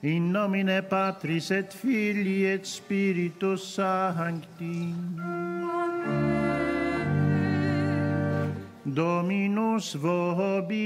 In nomine Patris et Filii et Spiritus Sancti. Dominus vobiscum.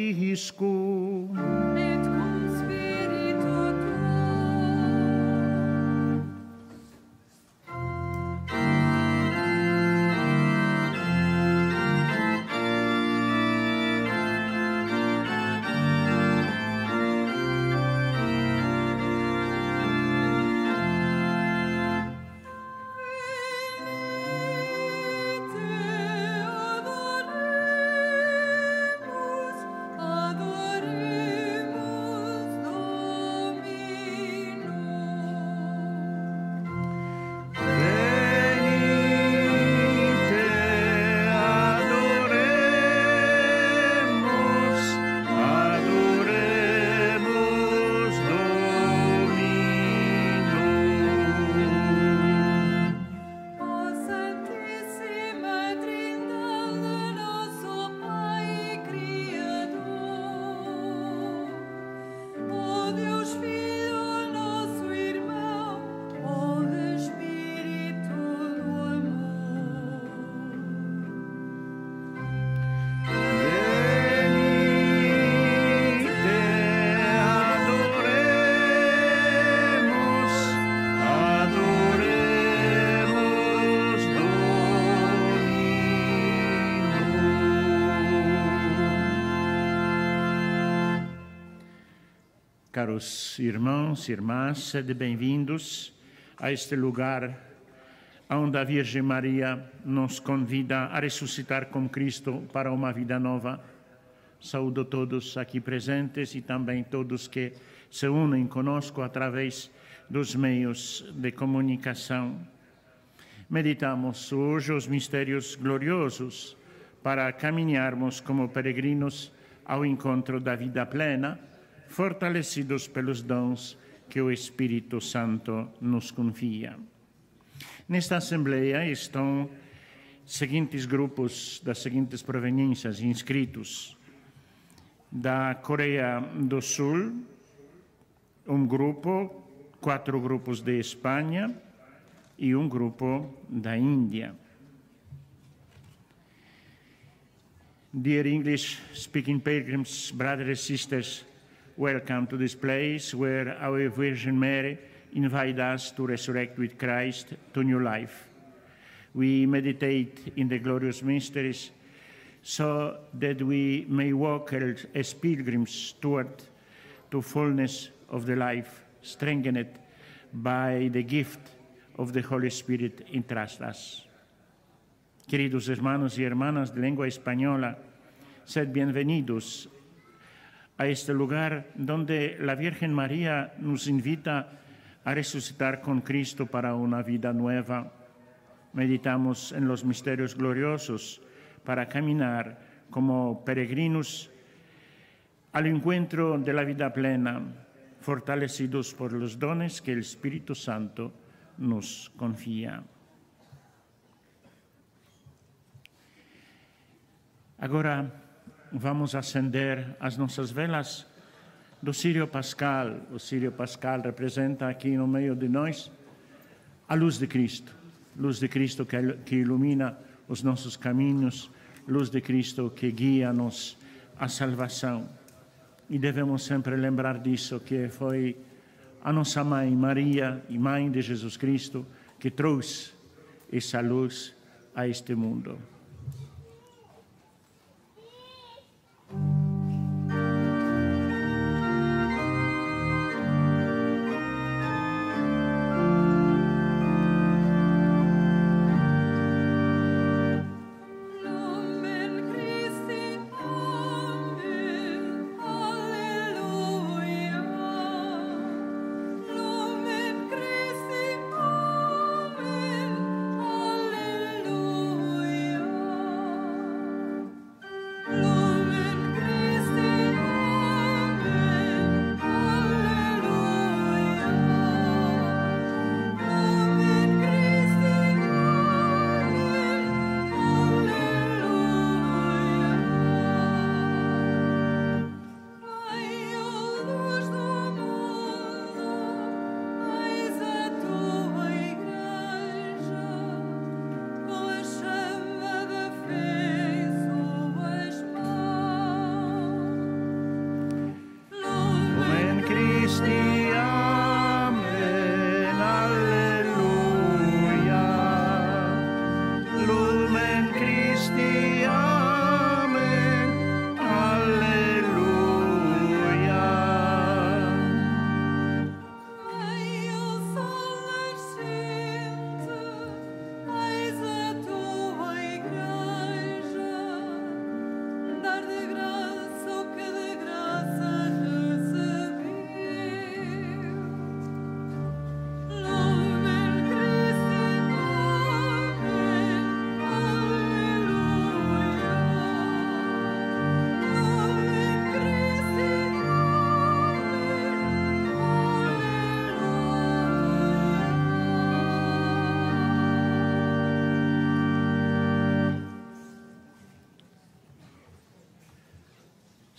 Caros irmãos e irmãs, sede bem-vindos a este lugar onde a Virgem Maria nos convida a ressuscitar com Cristo para uma vida nova. Saúdo todos aqui presentes e também todos que se unem conosco através dos meios de comunicação. Meditamos hoje os mistérios gloriosos para caminharmos como peregrinos ao encontro da vida plena, fortalecidos pelos dons que o Espírito Santo nos confia. Nesta Assembleia estão seguintes grupos das seguintes proveniências inscritos: da Coreia do Sul, um grupo, quatro grupos de Espanha e um grupo da Índia. Dear English speaking pilgrims, brothers and sisters, welcome to this place where our Virgin Mary invites us to resurrect with Christ to new life. We meditate in the glorious mysteries so that we may walk as pilgrims toward to fullness of the life, strengthened by the gift of the Holy Spirit entrust us. Queridos hermanos y hermanas de lengua española, sed bienvenidos a este lugar donde la Virgen María nos invita a resucitar con Cristo para una vida nueva. Meditamos en los misterios gloriosos para caminar como peregrinos al encuentro de la vida plena, fortalecidos por los dones que el Espíritu Santo nos confía. Agora vamos acender as nossas velas do Sírio Pascal. O Sírio Pascal representa aqui no meio de nós a luz de Cristo, luz de Cristo que, ilumina os nossos caminhos, luz de Cristo que guia-nos à salvação. E devemos sempre lembrar disso, que foi a nossa mãe Maria e mãe de Jesus Cristo que trouxe essa luz a este mundo.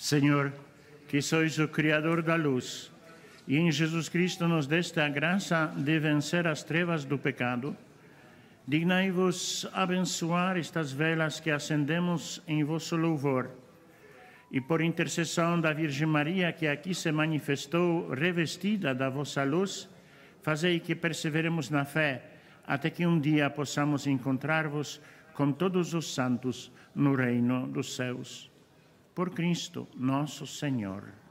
Senhor, que sois o Criador da luz, e em Jesus Cristo nos deste a graça de vencer as trevas do pecado, dignai-vos abençoar estas velas que acendemos em vosso louvor, e por intercessão da Virgem Maria, que aqui se manifestou revestida da vossa luz, fazei que perseveremos na fé, até que um dia possamos encontrar-vos com todos os santos no reino dos céus. Por Cristo, nosso Senhor.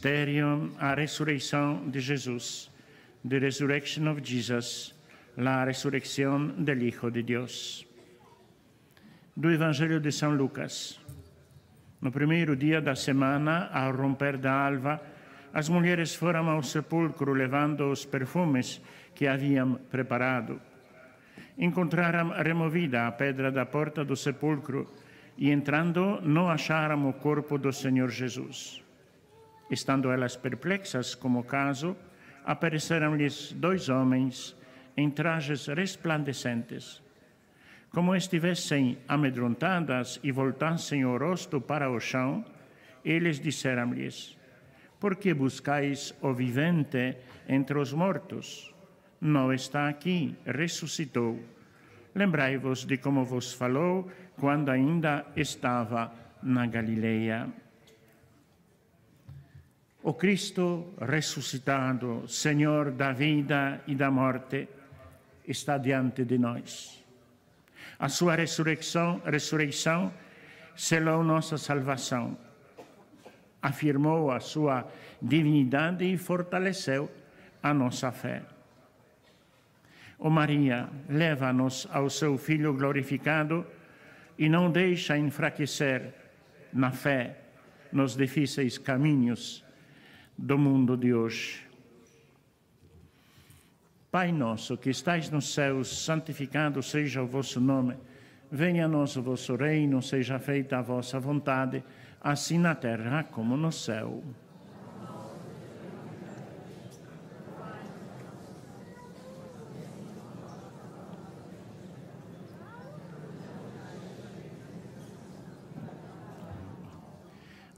Mistério, a ressurreição de Jesus. The resurrection of Jesus, la resurrección del Hijo de Deus. Do Evangelho de São Lucas. No primeiro dia da semana, ao romper da alva, as mulheres foram ao sepulcro levando os perfumes que haviam preparado. Encontraram removida a pedra da porta do sepulcro e, entrando, não acharam o corpo do Senhor Jesus. Estando elas perplexas como o caso, apareceram-lhes dois homens em trajes resplandecentes. Como estivessem amedrontadas e voltassem o rosto para o chão, eles disseram-lhes: Por que buscais o vivente entre os mortos? Não está aqui, ressuscitou. Lembrai-vos de como vos falou quando ainda estava na Galileia. O Cristo ressuscitado, Senhor da vida e da morte, está diante de nós. A sua ressurreição, ressurreição selou nossa salvação, afirmou a sua divindade e fortaleceu a nossa fé. O Maria leva-nos ao seu Filho glorificado e não deixa enfraquecer na fé nos difíceis caminhos do mundo de hoje. Pai nosso que estais nos céus, santificado seja o vosso nome. Venha a nós o vosso reino, seja feita a vossa vontade, assim na terra como no céu.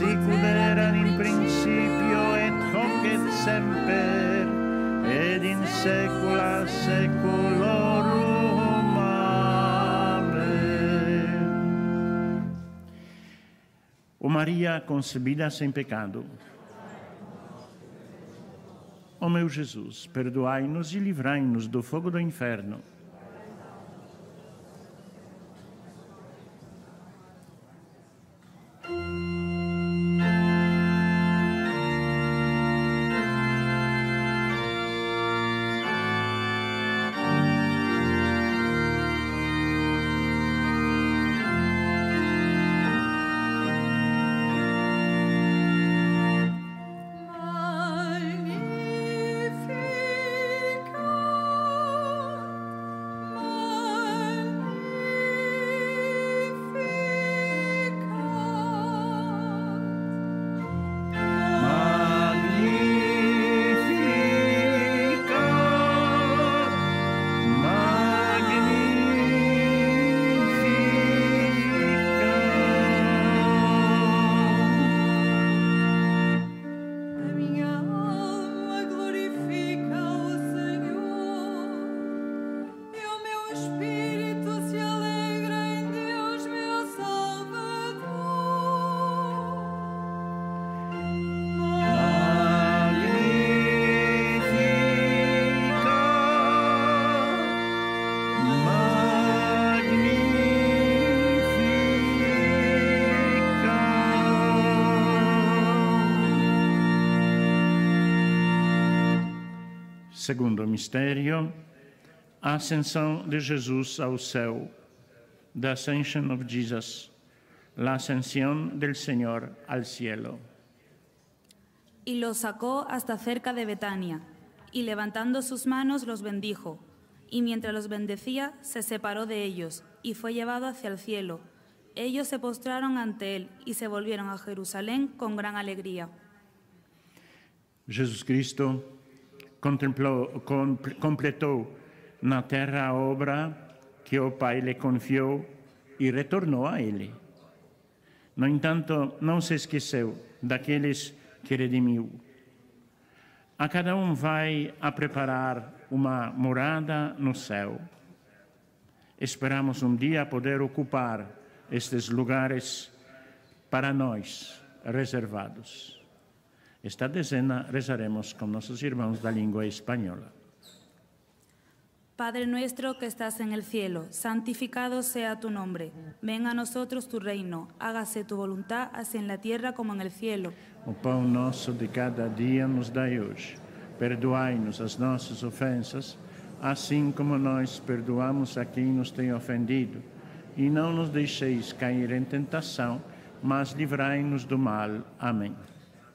Sicut erat in principio et hoc et semper, et in saecula saeculorum. Amen. O Maria concebida sem pecado. Ó meu Jesus, perdoai-nos e livrai-nos do fogo do inferno. Segundo mistério, a ascensão de Jesus ao céu, the ascension of Jesus, la ascensión del Señor al cielo. Y los sacó hasta cerca de Betania, y levantando sus manos los bendijo, y mientras los bendecía se separó de ellos, y fue llevado hacia el cielo. Ellos se postraron ante él y se volvieron a Jerusalén con gran alegría. Jesus Cristo contemplou, com, completou na terra a obra que o Pai lhe confiou e retornou a Ele. No entanto, não se esqueceu daqueles que redimiu. A cada um vai a preparar uma morada no céu. Esperamos um dia poder ocupar estes lugares para nós reservados. Esta dezena rezaremos con nossos irmãos da língua espanhola. Padre nuestro que estás en el cielo, santificado sea tu nombre. Venga a nosotros tu reino, hágase tu voluntad, así en la tierra como en el cielo. O pão nosso de cada dia nos dai hoje. Perdoai-nos as nossas ofensas, assim como nós perdoamos a quem nos tem ofendido. E não nos deixeis cair em tentação, mas livrai-nos do mal. Amém.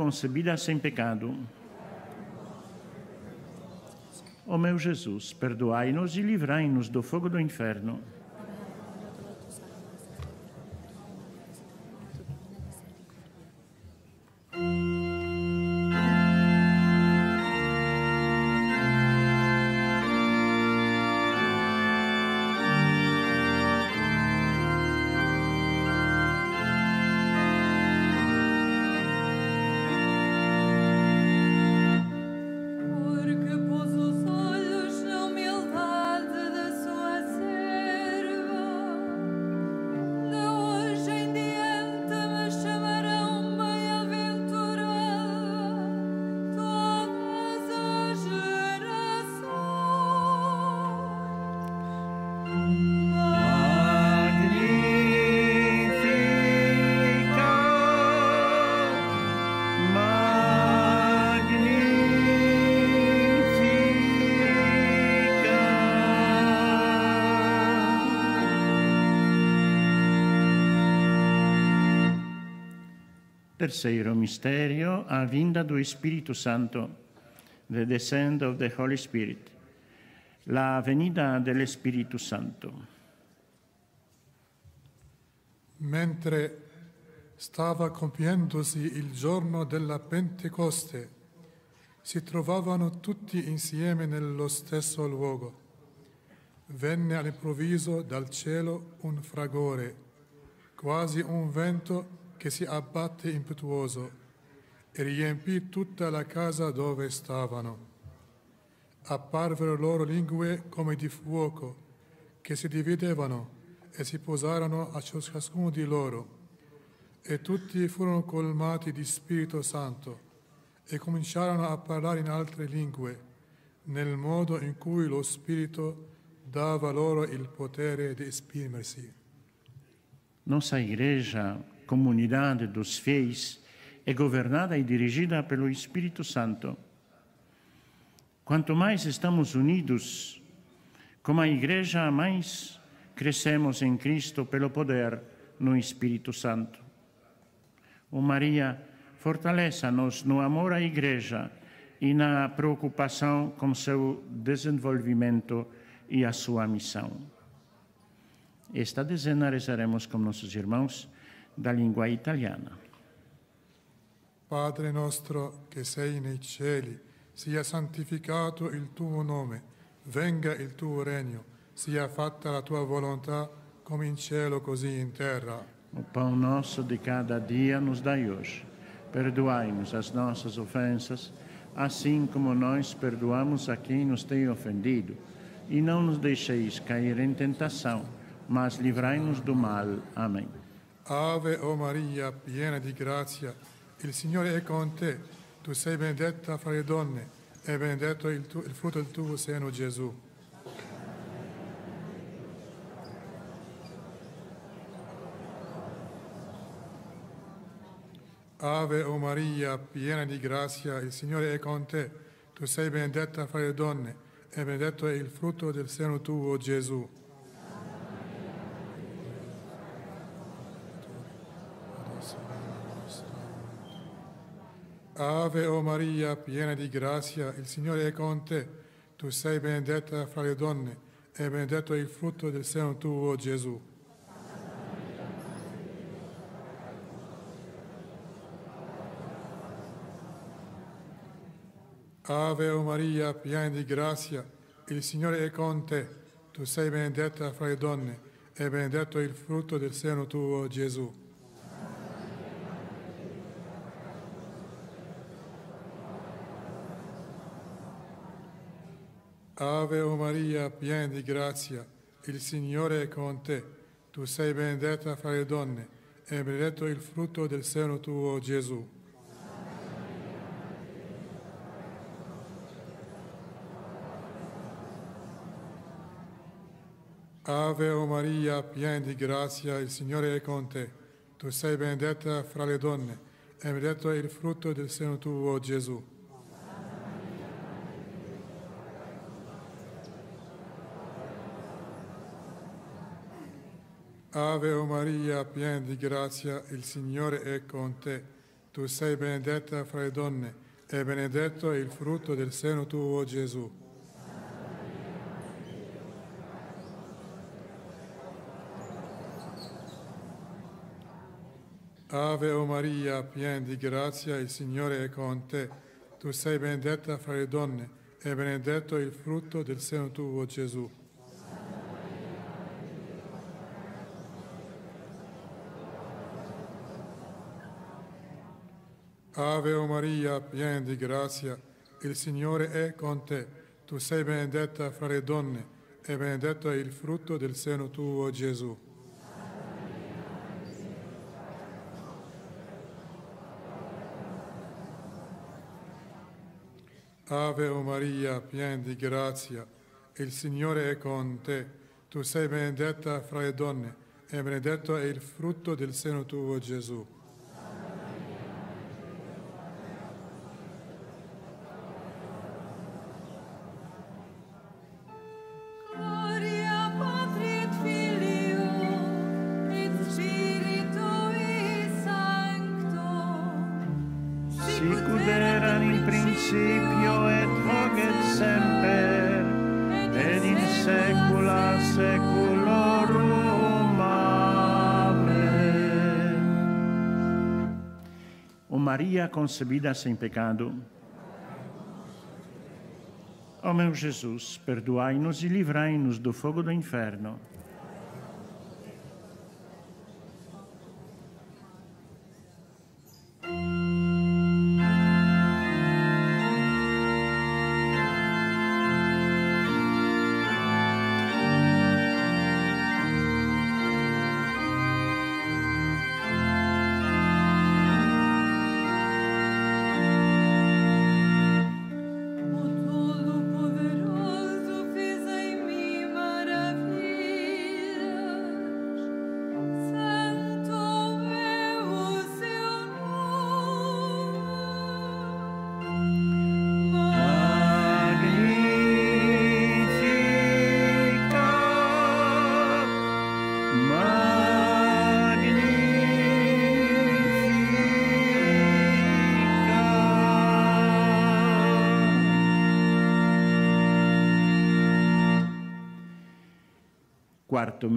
Concebida sem pecado. Ó meu Jesus, perdoai-nos e livrai-nos do fogo do inferno. Terceiro mistério, a vinda do Espírito Santo, the descent of the Holy Spirit, la venida del Espírito Santo. Mentre stava compiendosi il giorno della Pentecoste, si trovavano tutti insieme nello stesso luogo. Venne all'improvviso dal cielo un fragore, quasi un vento che si abbatte impetuoso e riempì tutta la casa dove stavano. Apparvero loro lingue come di fuoco, che si dividevano e si posarono a ciascuno di loro. E tutti furono colmati di Spirito Santo e cominciarono a parlare in altre lingue, nel modo in cui lo Spirito dava loro il potere di esprimersi. Nossa igreja, comunidade dos fiéis, é governada e dirigida pelo Espírito Santo. Quanto mais estamos unidos como a igreja, mais crescemos em Cristo pelo poder no Espírito Santo. Ó Maria, fortaleça-nos no amor à igreja e na preocupação com seu desenvolvimento e a sua missão. Esta dezena rezaremos com nossos irmãos da língua italiana. Padre nostro che sei nei cieli, sia santificato il tuo nome, venga il tuo regno, sia fatta la tua volontà come in cielo così in terra. O pão nosso de cada dia nos dai hoje. Perdoai-nos as nossas ofensas, assim como nós perdoamos a quem nos tem ofendido. E não nos deixeis cair em tentação, mas livrai-nos do mal. Amém. Ave o Maria, piena di grazia, il Signore è con te. Tu sei benedetta fra le donne e benedetto il, tu- il frutto del tuo seno Gesù. Ave o Maria, piena di grazia, il Signore è con te. Tu sei benedetta fra le donne e benedetto è il frutto del seno tuo Gesù. Ave o Maria, piena di grazia, il Signore è con te. Tu sei benedetta fra le donne e benedetto è il frutto del seno tuo Gesù. Ave o Maria, piena di grazia, il Signore è con te. Tu sei benedetta fra le donne e benedetto è il frutto del seno tuo Gesù. Ave o Maria, piena di grazia, il Signore è con te. Tu sei benedetta fra le donne e benedetto il frutto del seno tuo Gesù. Ave o Maria, piena di grazia, il Signore è con te. Tu sei benedetta fra le donne e benedetto il frutto del seno tuo Gesù. Ave o Maria, piena di grazia, il Signore è con te. Tu sei benedetta fra le donne e benedetto è il frutto del seno tuo Gesù. Ave o Maria, piena di grazia, il Signore è con te. Tu sei benedetta fra le donne e benedetto è il frutto del seno tuo Gesù. Ave Maria, piena di grazia, il Signore è con te. Tu sei benedetta fra le donne e benedetto è il frutto del seno tuo Gesù. Ave Maria, piena di grazia, il Signore è con te. Tu sei benedetta fra le donne e benedetto è il frutto del seno tuo Gesù. Concebida sem pecado, Ó meu Jesus, perdoai-nos e livrai-nos do fogo do inferno.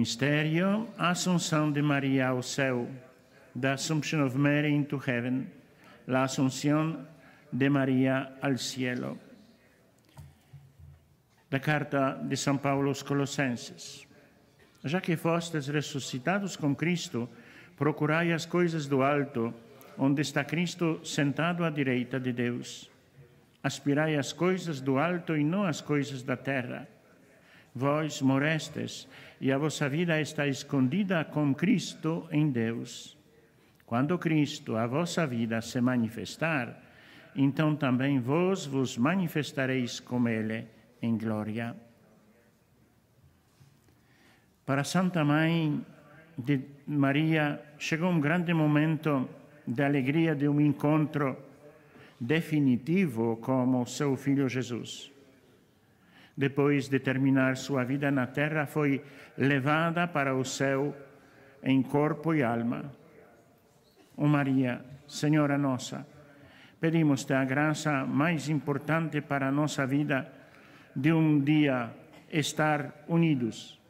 Mistério, Assunção de Maria ao céu, the Assumption of Mary into heaven, la Asunción de María al cielo. Da carta de São Paulo aos Colossenses. Já que fostes ressuscitados com Cristo, procurai as coisas do alto, onde está Cristo sentado à direita de Deus. Aspirai às coisas do alto e não às coisas da terra. Vós morestes, e a vossa vida está escondida com Cristo em Deus. Quando Cristo, a vossa vida, se manifestar, então também vós vos manifestareis com Ele em glória. Para Santa Mãe de Maria chegou um grande momento de alegria de um encontro definitivo com seu filho Jesus. Depois de terminar sua vida na terra, foi levada para o céu em corpo e alma. Oh Maria, Senhora nossa, pedimos-te a graça mais importante para a nossa vida de um dia estar unidos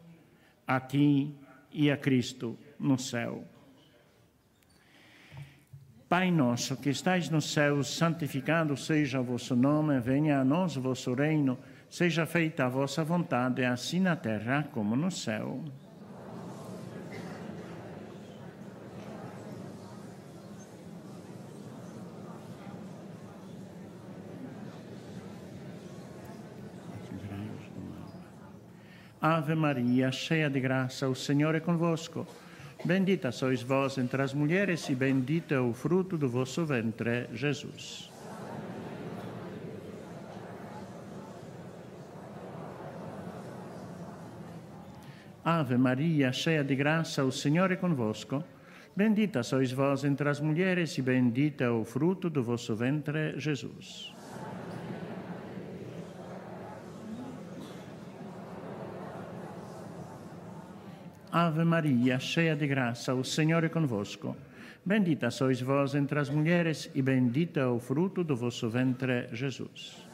a Ti e a Cristo no céu. Pai nosso que estais no céu, santificado seja o vosso nome, venha a nós o vosso reino, seja feita a vossa vontade, assim na terra como no céu. Ave Maria, cheia de graça, o Senhor é convosco. Bendita sois vós entre as mulheres e bendito é o fruto do vosso ventre, Jesus. Ave Maria, cheia de graça, o Senhor é convosco. Bendita sois vós entre as mulheres e bendito é o fruto do vosso ventre, Jesus. Ave Maria, cheia de graça, o Senhor é convosco. Bendita sois vós entre as mulheres e bendito é o fruto do vosso ventre, Jesus.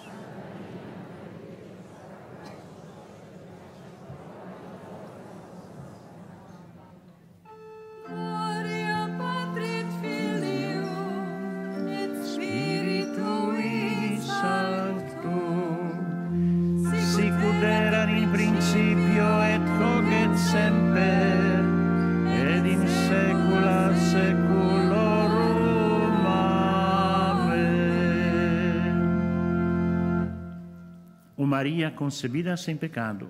Maria concebida sem pecado.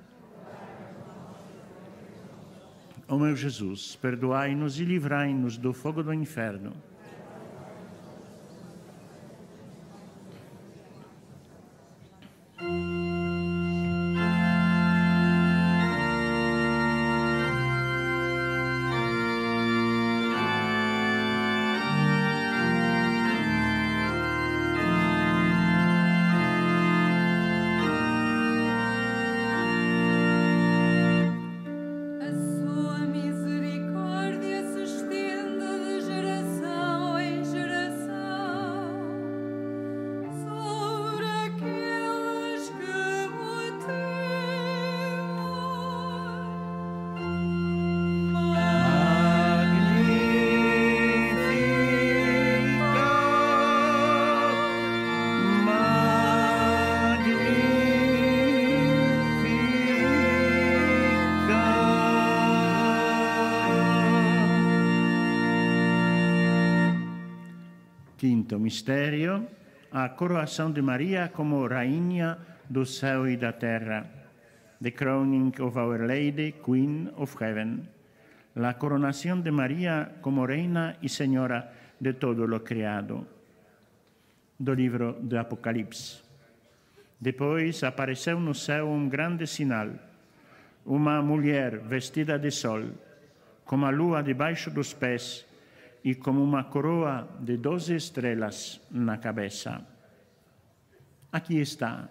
Ó meu Jesus, perdoai-nos e livrai-nos do fogo do inferno. Mistério, a coroação de Maria como rainha do céu e da terra. The crowning of Our Lady, Queen of Heaven. La coronación de María como reina y señora de todo lo creado. Do livro do Apocalipse. Depois apareceu no céu um grande sinal, uma mulher vestida de sol, com a lua debaixo dos pés e com uma coroa de doze estrelas na cabeça. Aqui está,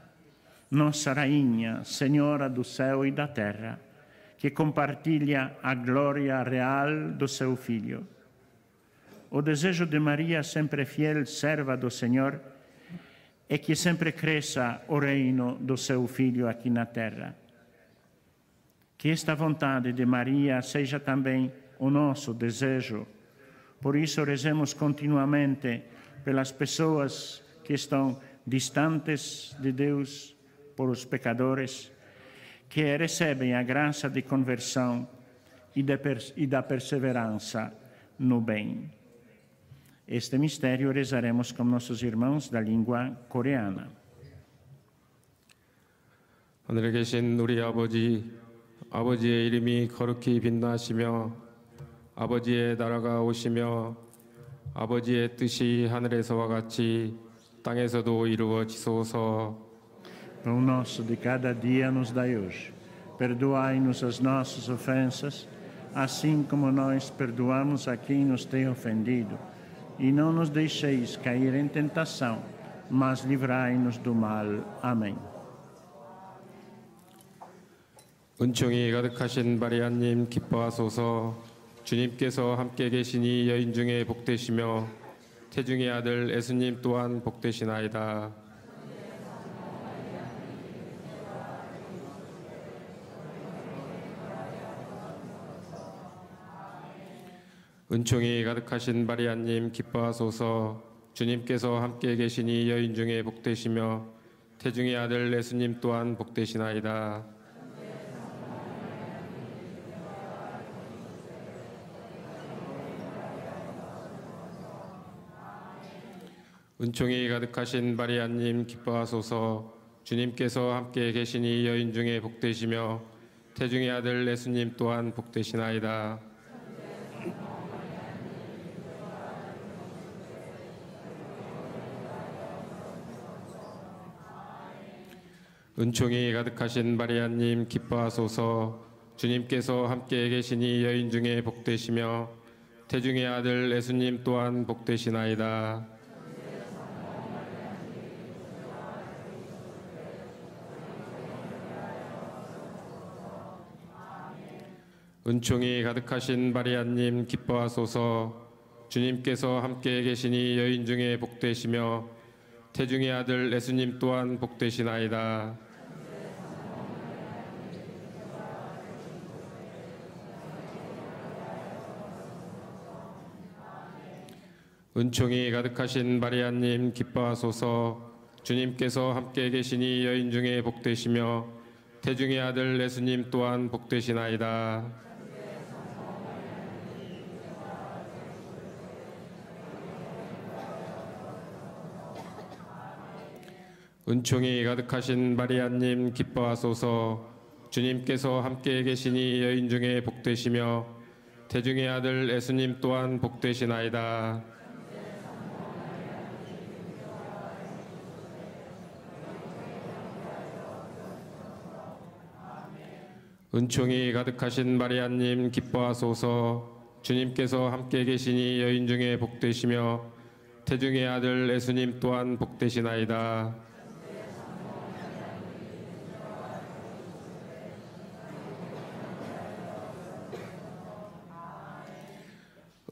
nossa rainha, senhora do céu e da terra, que compartilha a glória real do seu filho. O desejo de Maria, sempre fiel serva do Senhor, é que sempre cresça o reino do seu filho aqui na terra. Que esta vontade de Maria seja também o nosso desejo. Por isso, rezemos continuamente pelas pessoas que estão distantes de Deus, por os pecadores, que recebem a graça de conversão e, de pers e da perseverança no bem. Este mistério rezaremos com nossos irmãos da língua coreana. 하늘에 계신 우리 아버지, 아버지의 이름이 거룩히 빛나시며 아버지의 나라가 오시며 아버지의 뜻이 하늘에서와 같이 땅에서도 이루어지소서. Pão nosso de cada dia nos dai hoje. Perdoai-nos as nossas ofensas, assim como nós perdoamos a quem nos tem ofendido. E não nos deixeis cair em tentação, mas livrai-nos do mal. Amém. 은총이 가득하신 마리아님 기뻐하소서. 주님께서 함께 계시니 여인 중에 복되시며 태중의 아들 예수님 또한 복되시나이다. 은총이 가득하신 마리아님 기뻐하소서 주님께서 함께 계시니 여인 중에 복되시며 태중의 아들 예수님 또한 복되시나이다. 은총이 가득하신 마리아님 기뻐하소서 주님께서 함께 계시니 여인 중에 복되시며 태중의 아들 예수님 또한 복되시나이다. 은총이 가득하신 마리아님 기뻐하소서 주님께서 함께 계시니 여인 중에 복되시며 태중의 아들 예수님 또한 복되시나이다. 은총이 가득하신 마리아님 기뻐하소서 주님께서 함께 계시니 여인 중에 복되시며 태중의 아들 예수님 또한 복되시나이다. 은총이 가득하신 마리아님 기뻐하소서 주님께서 함께 계시니 여인 중에 복되시며 태중의 아들 예수님 또한 복되시나이다. 은총이 가득하신 마리아님 기뻐하소서 주님께서 함께 계시니 여인 중에 복되시며 태중의 아들 예수님 또한 복되시나이다. 은총이 가득하신 마리아님 기뻐하소서 주님께서 함께 계시니 여인 중에 복되시며 태중의 아들 예수님 또한 복되시나이다.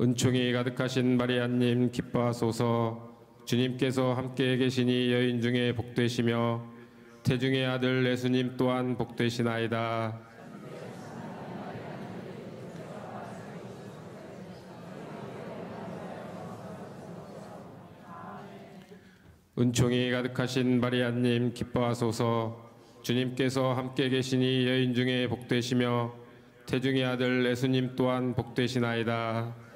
은총이 가득하신 마리아님 기뻐하소서 주님께서 함께 계시니 여인 중에 복되시며 태중의 아들 예수님 또한 복되시나이다. 은총이 가득하신 마리아님 기뻐하소서 주님께서 함께 계시니 여인 중에 복되시며 태중의 아들 예수님 또한 복되시나이다.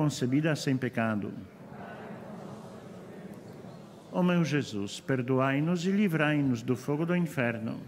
Concebida sem pecado. Ó meu Jesus, perdoai-nos e livrai-nos do fogo do inferno.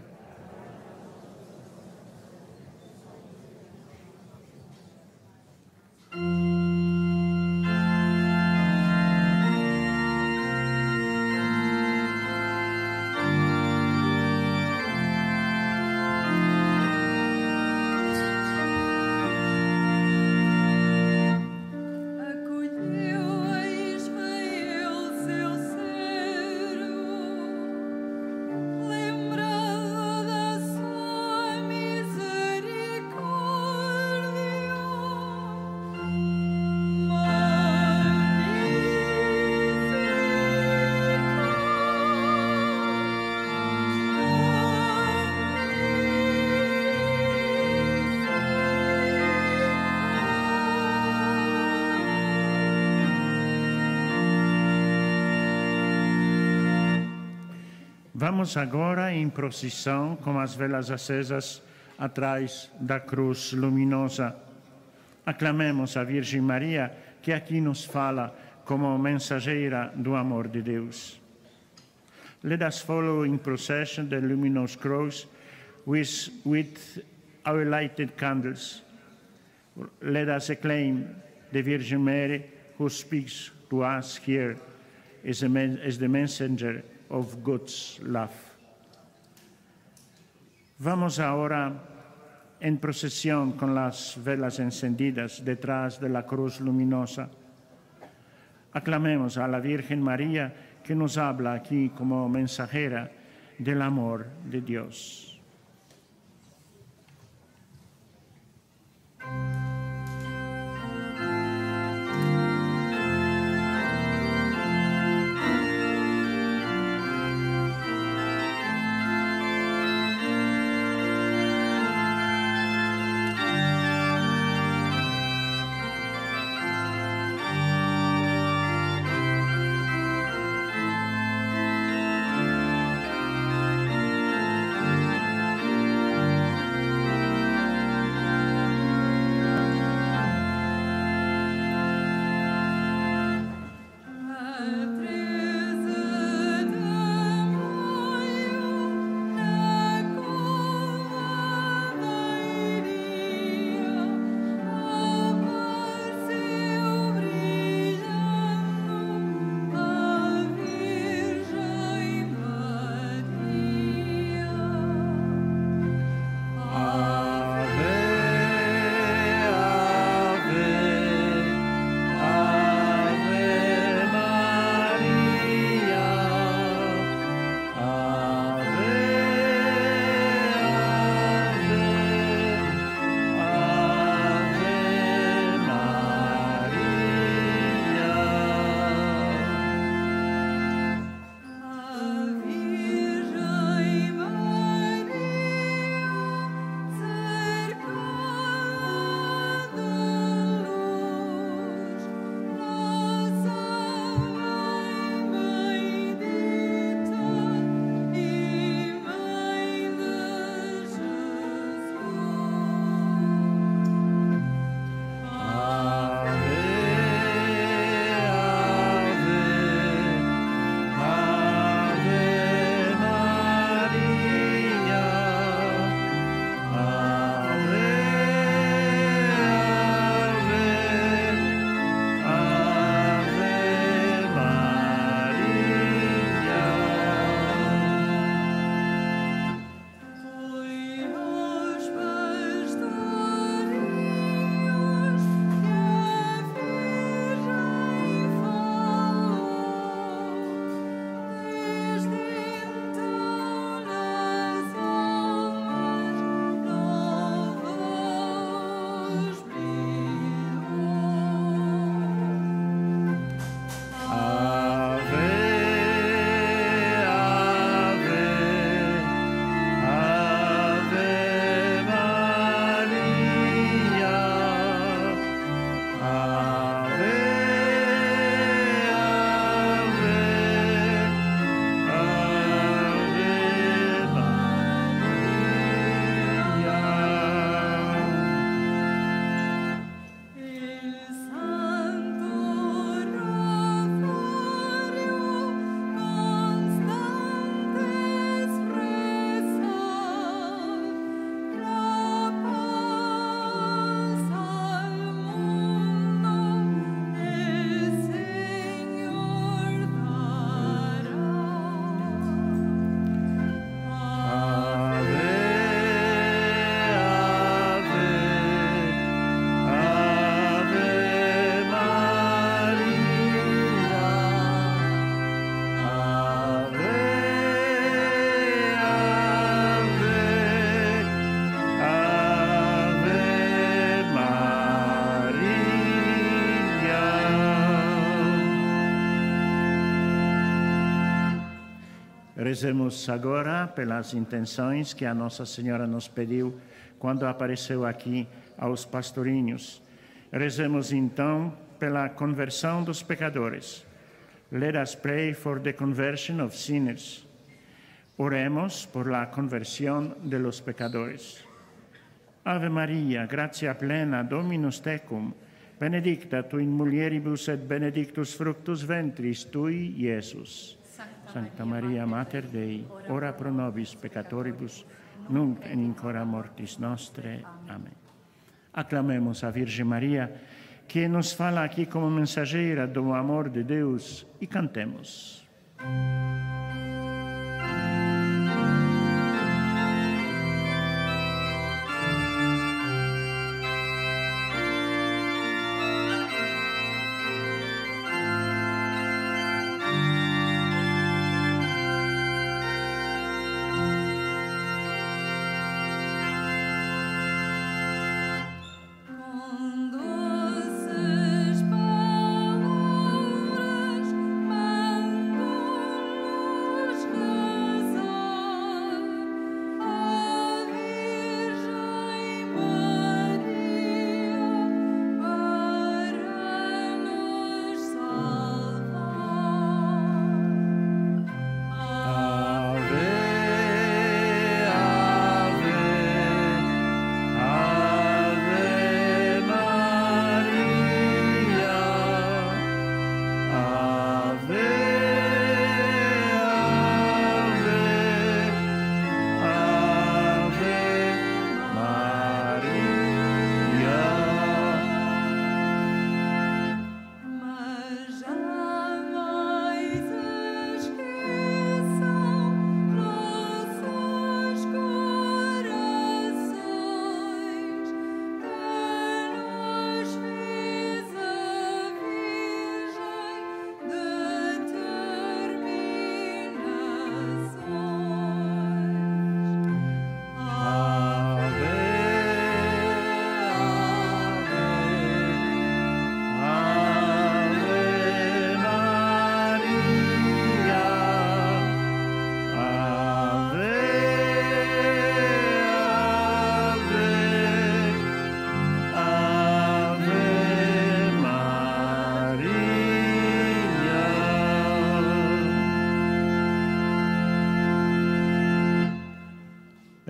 Vamos agora em procissão com as velas acesas atrás da cruz luminosa. Aclamemos a Virgem Maria, que aqui nos fala como mensageira do amor de Deus. Let us follow in procession the luminous cross with, with our lighted candles. Let us acclaim the Virgin Mary who speaks to us here as, a as the messenger of God's love. Vamos ahora en procesión con las velas encendidas detrás de la cruz luminosa. Aclamemos a la Virgen María que nos habla aquí como mensajera del amor de Dios. Rezemos agora pelas intenções que a Nossa Senhora nos pediu quando apareceu aqui aos pastorinhos. Rezemos então pela conversão dos pecadores. Let us pray for the conversion of sinners. Oremos por la conversión de los pecadores. Ave Maria, gratia plena, Dominus tecum, benedicta tu in mulieribus et benedictus fructus ventris tui, Iesus. Sancta Maria, Mater Dei, ora pro nobis peccatoribus, nunc et in hora mortis nostre. Amém. Aclamemos a Virgem Maria, que nos fala aqui como mensageira do amor de Deus, e cantemos. Com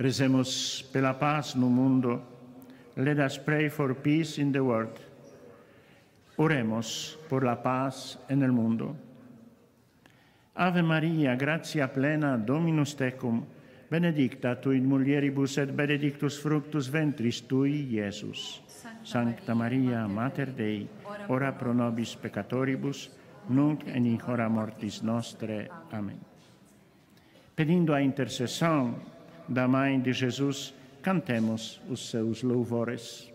Rezemos pela paz no mundo. Let us pray for peace in the world. Oremos por la paz en el mundo. Ave Maria, gratia plena, Dominus tecum, benedicta tu in mulieribus et benedictus fructus ventris tui, Iesus. Sancta Maria, Mater Dei, ora pro nobis peccatoribus, nunc et in hora mortis nostre. Amém. Pedindo a intercessão da Mãe de Jesus, cantemos os seus louvores.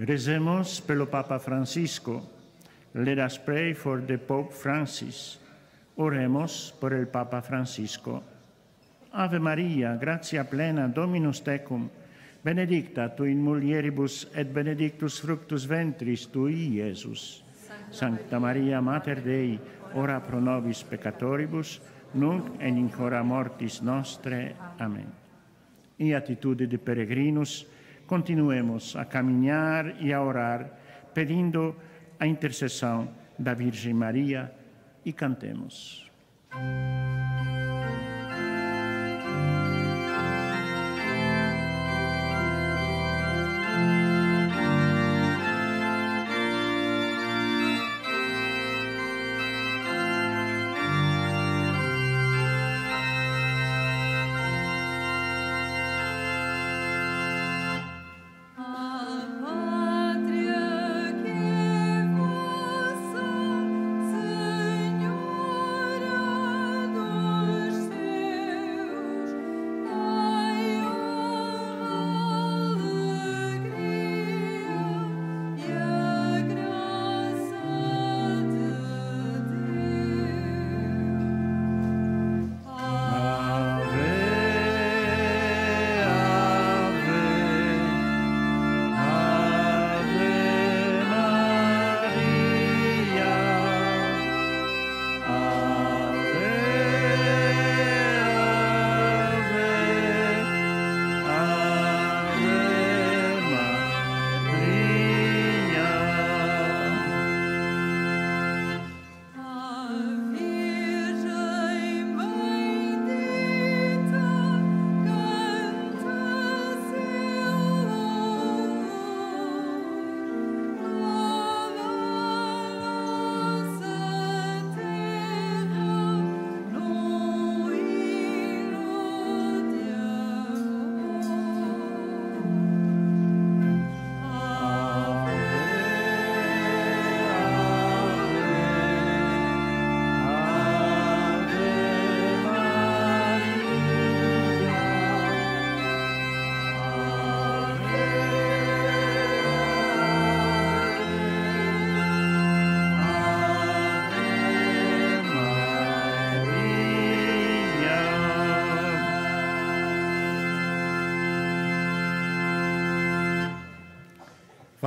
Rezemos pelo Papa Francisco. Let us pray for the Pope Francis. Oremos por el Papa Francisco. Ave Maria, gratia plena, Dominus tecum, benedicta tu in mulieribus et benedictus fructus ventris tui, Iesus. Sancta Maria, Mater Dei, ora pro nobis peccatoribus, nunc et in hora mortis nostre. Amén. Em atitude de peregrinos, continuemos a caminhar e a orar, pedindo a intercessão da Virgem Maria e cantemos.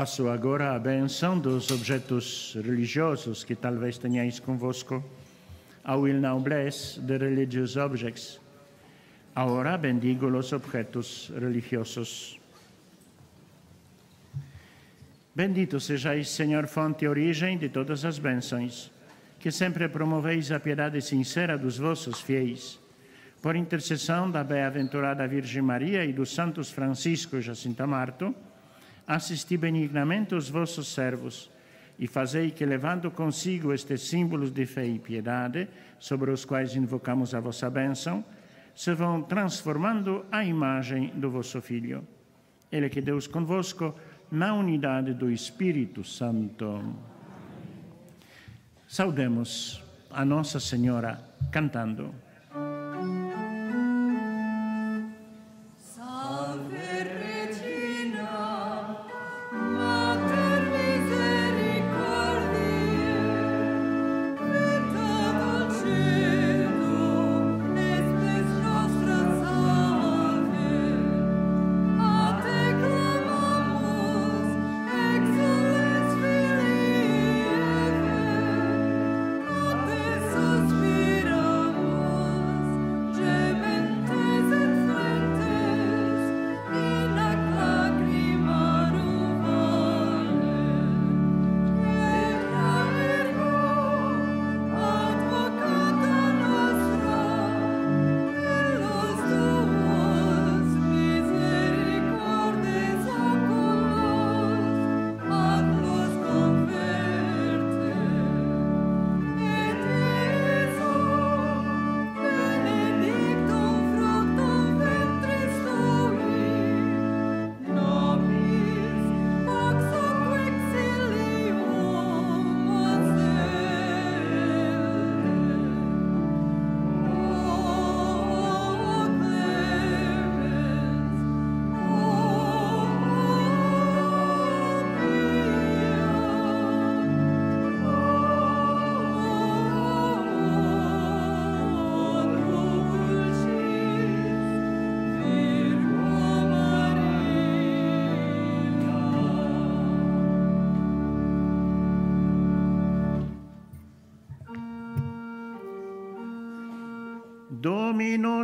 Faço agora a benção dos objetos religiosos que talvez tenhais convosco. I will now bless the religious objects. Ahora bendigo los objetos religiosos. Bendito sejais, Senhor, fonte e origem de todas as bênçãos, que sempre promoveis a piedade sincera dos vossos fiéis. Por intercessão da bem-aventurada Virgem Maria e dos santos Francisco e Jacinta Marto, assisti benignamente os vossos servos e fazei que, levando consigo estes símbolos de fé e piedade, sobre os quais invocamos a vossa bênção, se vão transformando à imagem do vosso Filho. Ele que Deus convosco, na unidade do Espírito Santo. Saudemos a Nossa Senhora cantando.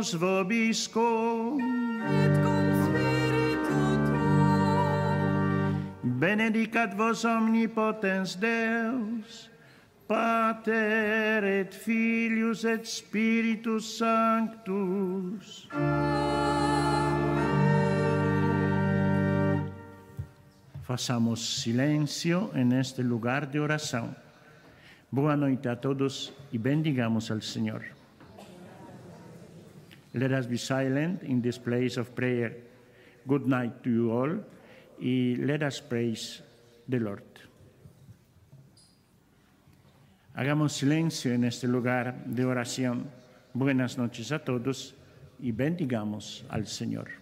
Dominus vobiscum. et cum spiritu tuo, Benedicat vos omnipotens Deus, Pater et Filius et Spiritus Sanctus. Façamos silêncio en este lugar de oração. Boa noite a todos e bendigamos al Senhor. Let us be silent in this place of prayer. Good night to you all, y let us praise the Lord. Hagamos silencio en este lugar de oración. Buenas noches a todos y bendigamos al Señor.